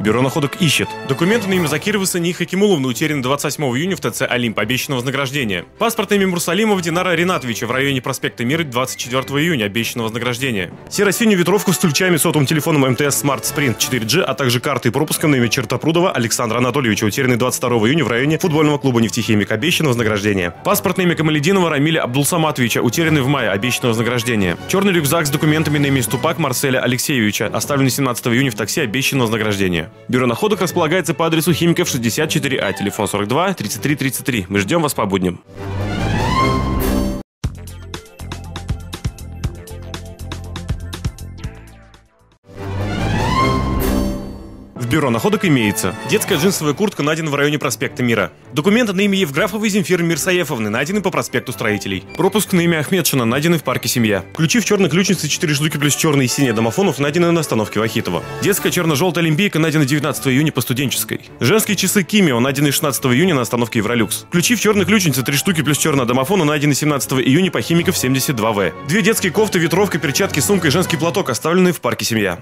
Бюро находок ищет. Документы на имя Закирова Сани Хакимуловны утеряны 28 июня в ТЦ «Олимп». Обещано вознаграждение. Паспорт на имя Мурсалимова Динара Ринатовича в районе проспекта Мира 24 июня. Обещано вознаграждение. Серо-синюю ветровку с тульчами, сотовым телефоном МТС Smart Sprint 4G, а также карты и пропуском на имя Чертопрудова Александра Анатольевича, утеряны 22 июня в районе футбольного клуба «Нефтехимик». Обещано вознаграждение. Паспорт на имя Камалединова Рамиля Абдулсаматовича, утерянный в мае. Обещано вознаграждение. Черный рюкзак с документами на имя Ступак Марселя Алексеевича, оставленный 17 июня в такси. Обещано вознаграждение. Бюро находок располагается по адресу Химиков 64А, телефон 42 33 33. Мы ждем вас по будням. Бюро находок имеется. Детская джинсовая куртка найдена в районе проспекта Мира. Документы на имя Евграфовой Земфиры Мирсаефовны найдены по проспекту Строителей. Пропуск на имя Ахмедшина найдены в парке Семья. Ключи в черной ключнице 4 штуки плюс черный и синий домофонов найдены на остановке Вахитова. Детская черно-желтая олимпийка найдена 19 июня по студенческой. Женские часы Кимио найдены 16 июня на остановке Евролюкс. Ключи в черной ключнице 3 штуки плюс черного домофона найдены 17 июня по Химиков 72В. Две детские кофты, ветровка, перчатки, сумка и женский платок оставлены в парке Семья.